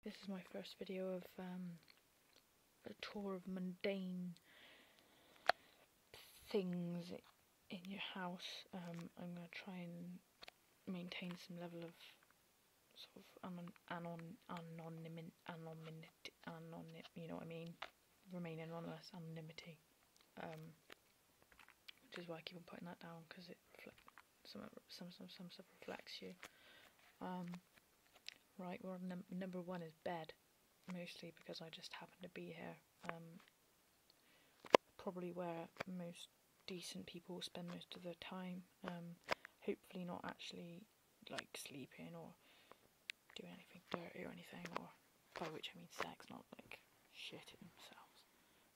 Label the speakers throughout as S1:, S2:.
S1: This is my first video of um, a tour of mundane things in your house. Um, I'm going to try and maintain some level of sort of anon anon anonymity, anonymity, anonym, you know what I mean? Remain anonymous, anonymity. Um, which is why I keep on putting that down because it reflects some, some some some stuff reflects you. Um, Right, well, num number one is bed, mostly because I just happen to be here. Um, probably where most decent people spend most of their time. Um, hopefully, not actually like sleeping or doing anything dirty or anything, or by which I mean sex, not like shitting themselves.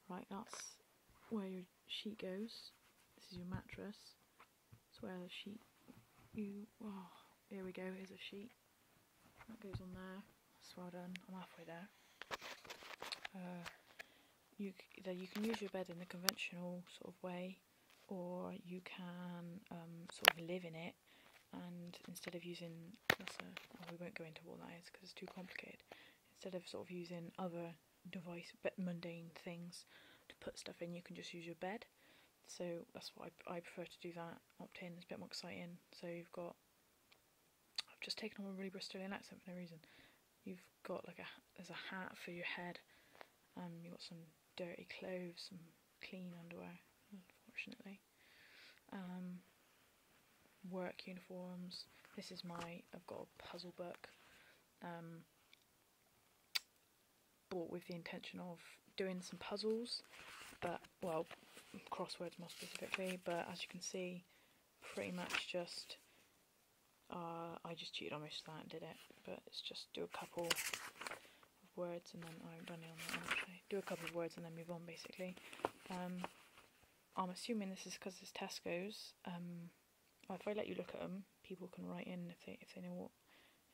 S1: Right, that's where your sheet goes. This is your mattress. It's where the sheet you. Oh, here we go. Here's a sheet. That goes on there. That's well done. I'm halfway there. Uh, you you can use your bed in the conventional sort of way, or you can um, sort of live in it. And instead of using, that's a, we won't go into what that is because it's too complicated. Instead of sort of using other device, but mundane things to put stuff in, you can just use your bed. So that's what I, I prefer to do that. Opt-in is a bit more exciting. So you've got just taken on a really Bristolian accent for no reason. You've got like a there's a hat for your head. Um, you've got some dirty clothes, some clean underwear, unfortunately. Um, work uniforms. This is my. I've got a puzzle book. Um, bought with the intention of doing some puzzles, but well, crosswords more specifically. But as you can see, pretty much just uh, I just cheated on most of that and did it, but it's just do a couple of words and then I haven't done it on that actually. Do a couple of words and then move on basically. Um, I'm assuming this is because it's Tesco's. Um, if I let you look at them, people can write in if they if they know what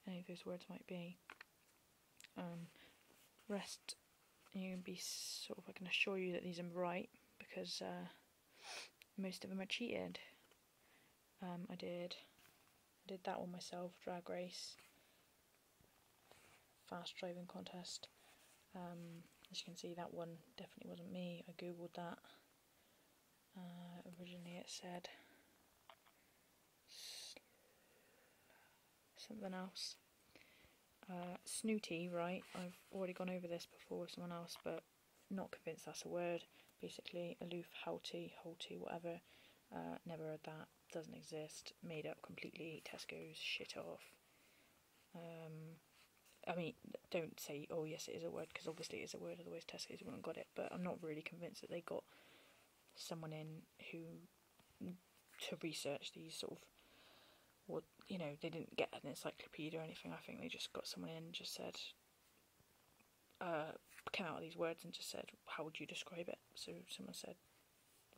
S1: any of those words might be. Um, rest, you can be sort of. I can assure you that these are right because uh, most of them are cheated. Um, I did did that one myself, drag race, fast driving contest. Um, as you can see, that one definitely wasn't me. I googled that. Uh, originally, it said something else. Uh, snooty, right? I've already gone over this before with someone else, but not convinced that's a word. Basically, aloof, haughty, haughty, whatever. Uh, never heard that doesn't exist, made up completely, Tesco's shit off. Um, I mean, don't say, oh yes, it is a word, because obviously it is a word, otherwise Tesco's wouldn't have got it, but I'm not really convinced that they got someone in who, to research these sort of, what, you know, they didn't get an encyclopedia or anything, I think they just got someone in just said, uh, came out of these words and just said, how would you describe it? So someone said,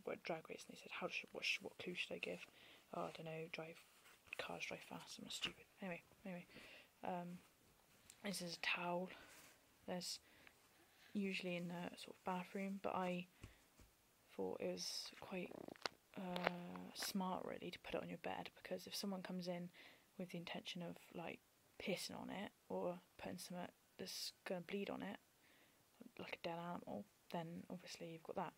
S1: word drag race, and they said, "How should what, should, what clue should I give?" Oh, I don't know. Drive cars drive fast. I'm stupid. Anyway, anyway, um, this is a towel. There's usually in the sort of bathroom, but I thought it was quite uh, smart really to put it on your bed because if someone comes in with the intention of like pissing on it or putting something that's gonna bleed on it, like a dead animal, then obviously you've got that.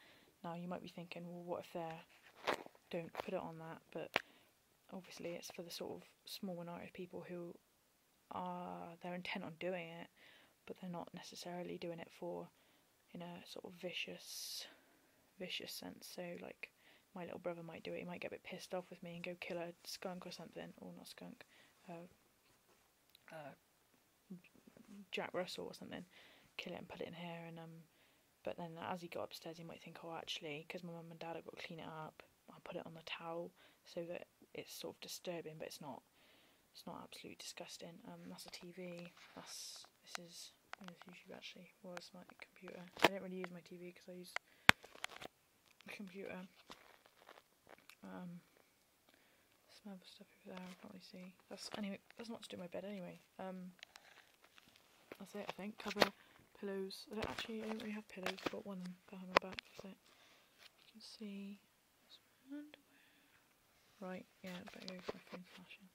S1: Now you might be thinking, well, what if they don't put it on that? But obviously, it's for the sort of small minority of people who are they're intent on doing it, but they're not necessarily doing it for in a sort of vicious, vicious sense. So like my little brother might do it. He might get a bit pissed off with me and go kill a skunk or something, or not skunk, uh, uh, Jack Russell or something. Kill it and put it in here and um but then as he got upstairs, he might think, oh, actually, because my mum and dad have got to clean it up, I'll put it on the towel so that it's sort of disturbing, but it's not. It's not absolutely disgusting. Um, that's a TV. That's this is this YouTube actually was my computer. I don't really use my TV because I use a computer. Um, some other stuff over there I can't really see. That's anyway. That's not to do my bed anyway. Um, that's it. I think cover pillows. I don't actually, I don't really have pillows. I've got one behind my back. You can see. Right, yeah, better go for flashing.